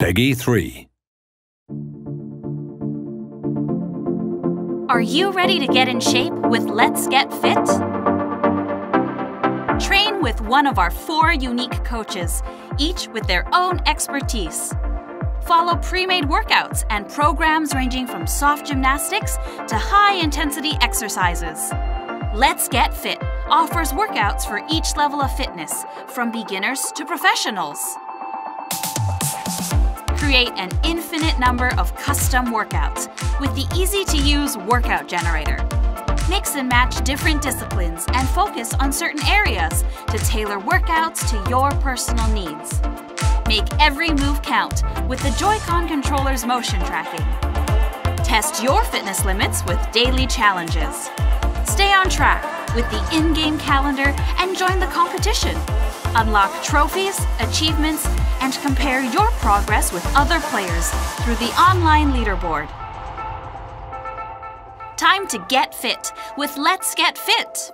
PEGI 3. Are you ready to get in shape with Let's Get Fit? Train with one of our four unique coaches, each with their own expertise. Follow pre made workouts and programs ranging from soft gymnastics to high intensity exercises. Let's Get Fit offers workouts for each level of fitness, from beginners to professionals. Create an infinite number of custom workouts with the easy to use workout generator. Mix and match different disciplines and focus on certain areas to tailor workouts to your personal needs. Make every move count with the Joy-Con controller's motion tracking. Test your fitness limits with daily challenges. Stay on track with the in-game calendar and join the competition. Unlock trophies, achievements, and compare your progress with other players through the online leaderboard. Time to get fit with Let's Get Fit!